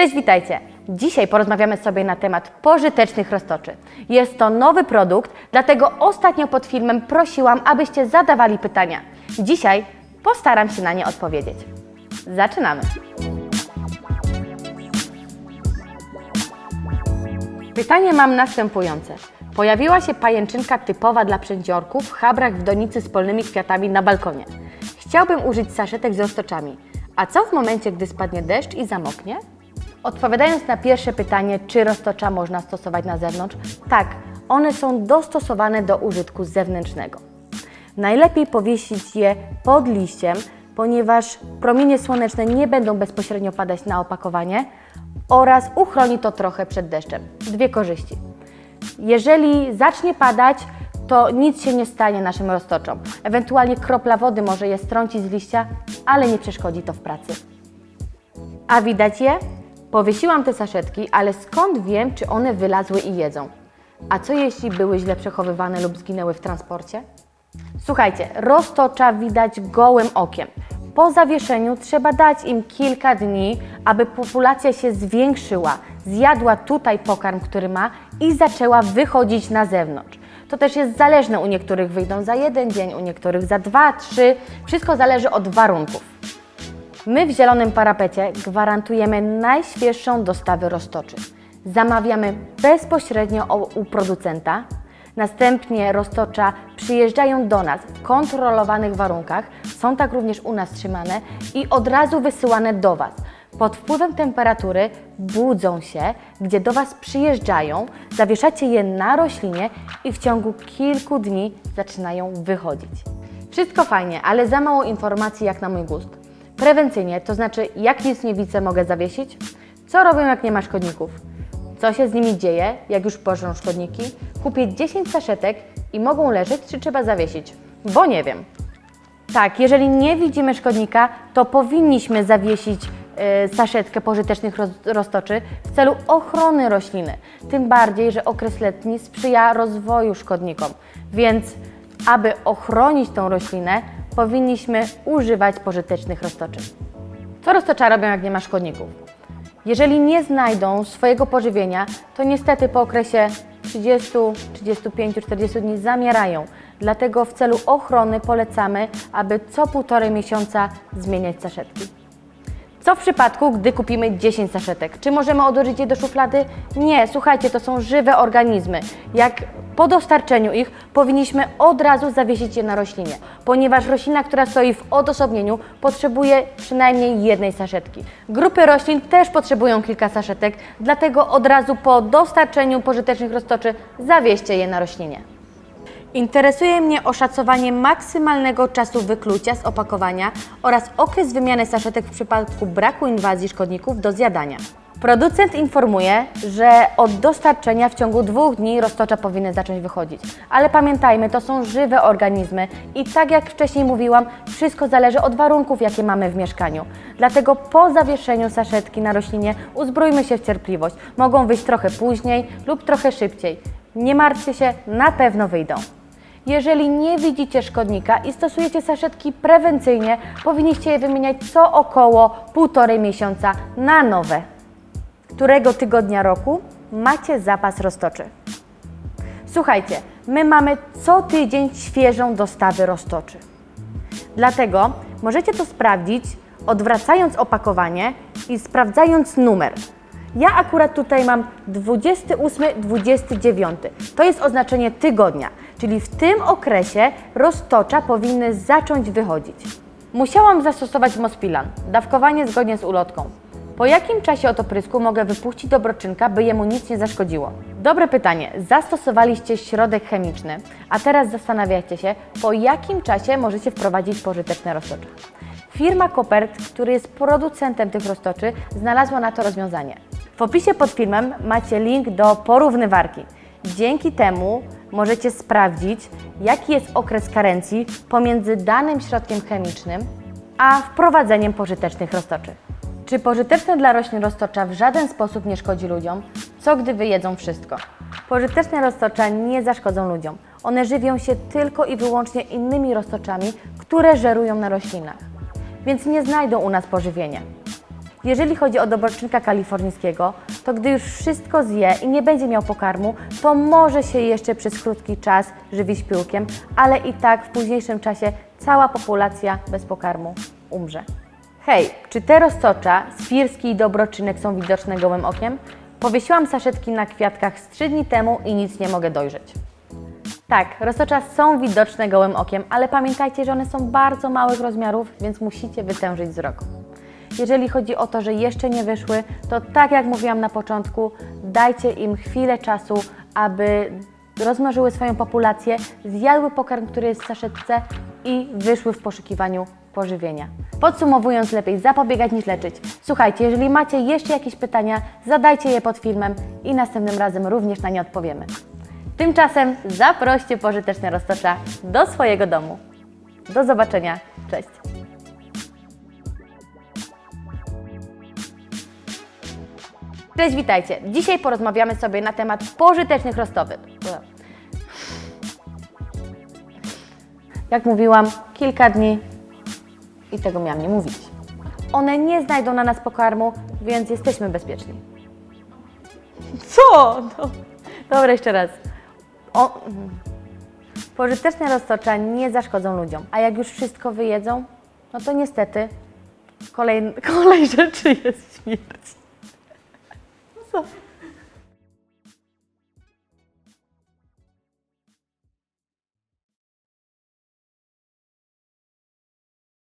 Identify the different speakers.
Speaker 1: Cześć, witajcie! Dzisiaj porozmawiamy sobie na temat pożytecznych roztoczy. Jest to nowy produkt, dlatego ostatnio pod filmem prosiłam, abyście zadawali pytania. Dzisiaj postaram się na nie odpowiedzieć. Zaczynamy! Pytanie mam następujące. Pojawiła się pajęczynka typowa dla przędziorków w habrach w donicy z polnymi kwiatami na balkonie. Chciałbym użyć saszetek z roztoczami. A co w momencie, gdy spadnie deszcz i zamoknie? Odpowiadając na pierwsze pytanie, czy roztocza można stosować na zewnątrz, tak, one są dostosowane do użytku zewnętrznego. Najlepiej powiesić je pod liściem, ponieważ promienie słoneczne nie będą bezpośrednio padać na opakowanie oraz uchroni to trochę przed deszczem. Dwie korzyści. Jeżeli zacznie padać, to nic się nie stanie naszym roztoczom. Ewentualnie kropla wody może je strącić z liścia, ale nie przeszkodzi to w pracy. A widać je? Powiesiłam te saszetki, ale skąd wiem, czy one wylazły i jedzą? A co jeśli były źle przechowywane lub zginęły w transporcie? Słuchajcie, roztocza widać gołym okiem. Po zawieszeniu trzeba dać im kilka dni, aby populacja się zwiększyła, zjadła tutaj pokarm, który ma i zaczęła wychodzić na zewnątrz. To też jest zależne, u niektórych wyjdą za jeden dzień, u niektórych za dwa, trzy. Wszystko zależy od warunków. My w Zielonym Parapecie gwarantujemy najświeższą dostawę roztoczy. Zamawiamy bezpośrednio u producenta, następnie roztocza przyjeżdżają do nas w kontrolowanych warunkach, są tak również u nas trzymane i od razu wysyłane do Was. Pod wpływem temperatury budzą się, gdzie do Was przyjeżdżają, zawieszacie je na roślinie i w ciągu kilku dni zaczynają wychodzić. Wszystko fajnie, ale za mało informacji jak na mój gust. Prewencyjnie, to znaczy jak nicniewice mogę zawiesić, co robią jak nie ma szkodników, co się z nimi dzieje, jak już pożrą szkodniki, kupię 10 saszetek i mogą leżeć, czy trzeba zawiesić, bo nie wiem. Tak, jeżeli nie widzimy szkodnika, to powinniśmy zawiesić y, saszetkę pożytecznych roz, roztoczy w celu ochrony rośliny. Tym bardziej, że okres letni sprzyja rozwoju szkodnikom, więc aby ochronić tą roślinę, powinniśmy używać pożytecznych roztoczy. Co roztocza robią, jak nie ma szkodników? Jeżeli nie znajdą swojego pożywienia, to niestety po okresie 30, 35, 40 dni zamierają. Dlatego w celu ochrony polecamy, aby co półtorej miesiąca zmieniać saszetki. Co w przypadku, gdy kupimy 10 saszetek? Czy możemy odłożyć je do szuflady? Nie, słuchajcie, to są żywe organizmy. Jak po dostarczeniu ich powinniśmy od razu zawiesić je na roślinie, ponieważ roślina, która stoi w odosobnieniu, potrzebuje przynajmniej jednej saszetki. Grupy roślin też potrzebują kilka saszetek, dlatego od razu po dostarczeniu pożytecznych roztoczy zawieście je na roślinie. Interesuje mnie oszacowanie maksymalnego czasu wyklucia z opakowania oraz okres wymiany saszetek w przypadku braku inwazji szkodników do zjadania. Producent informuje, że od dostarczenia w ciągu dwóch dni roztocza powinny zacząć wychodzić. Ale pamiętajmy, to są żywe organizmy i tak jak wcześniej mówiłam, wszystko zależy od warunków, jakie mamy w mieszkaniu. Dlatego po zawieszeniu saszetki na roślinie uzbrójmy się w cierpliwość. Mogą wyjść trochę później lub trochę szybciej. Nie martwcie się, na pewno wyjdą. Jeżeli nie widzicie szkodnika i stosujecie saszetki prewencyjnie, powinniście je wymieniać co około półtorej miesiąca na nowe. Którego tygodnia roku macie zapas roztoczy? Słuchajcie, my mamy co tydzień świeżą dostawę roztoczy. Dlatego możecie to sprawdzić odwracając opakowanie i sprawdzając numer. Ja akurat tutaj mam 28-29. To jest oznaczenie tygodnia, czyli w tym okresie roztocza powinny zacząć wychodzić. Musiałam zastosować Mospilan, dawkowanie zgodnie z ulotką. Po jakim czasie od oprysku mogę wypuścić dobroczynka, by jemu nic nie zaszkodziło? Dobre pytanie. Zastosowaliście środek chemiczny, a teraz zastanawiacie się, po jakim czasie możecie wprowadzić pożyteczne roztocze. Firma Kopert, który jest producentem tych roztoczy, znalazła na to rozwiązanie. W opisie pod filmem macie link do porównywarki. Dzięki temu możecie sprawdzić, jaki jest okres karencji pomiędzy danym środkiem chemicznym a wprowadzeniem pożytecznych roztoczy. Czy pożyteczne dla roślin roztocza w żaden sposób nie szkodzi ludziom? Co gdy wyjedzą wszystko? Pożyteczne roztocza nie zaszkodzą ludziom. One żywią się tylko i wyłącznie innymi roztoczami, które żerują na roślinach, więc nie znajdą u nas pożywienia. Jeżeli chodzi o dobroczynka kalifornijskiego, to gdy już wszystko zje i nie będzie miał pokarmu, to może się jeszcze przez krótki czas żywić piórkiem, ale i tak w późniejszym czasie cała populacja bez pokarmu umrze. Hej, czy te roztocza, swirski i dobroczynek są widoczne gołym okiem? Powiesiłam saszetki na kwiatkach z 3 dni temu i nic nie mogę dojrzeć. Tak, roztocza są widoczne gołym okiem, ale pamiętajcie, że one są bardzo małych rozmiarów, więc musicie wytężyć wzrok. Jeżeli chodzi o to, że jeszcze nie wyszły, to tak jak mówiłam na początku, dajcie im chwilę czasu, aby rozmnożyły swoją populację, zjadły pokarm, który jest w saszetce i wyszły w poszukiwaniu pożywienia. Podsumowując, lepiej zapobiegać niż leczyć. Słuchajcie, jeżeli macie jeszcze jakieś pytania, zadajcie je pod filmem i następnym razem również na nie odpowiemy. Tymczasem zaproście pożyteczne roztocza do swojego domu. Do zobaczenia. Cześć. Cześć, witajcie. Dzisiaj porozmawiamy sobie na temat pożytecznych roztowych. Jak mówiłam, kilka dni i tego miałam nie mówić. One nie znajdą na nas pokarmu, więc jesteśmy bezpieczni. Co? No. Dobra, jeszcze raz. O, pożyteczne roztocza nie zaszkodzą ludziom, a jak już wszystko wyjedzą, no to niestety kolej, kolej rzeczy jest śmierć. Co?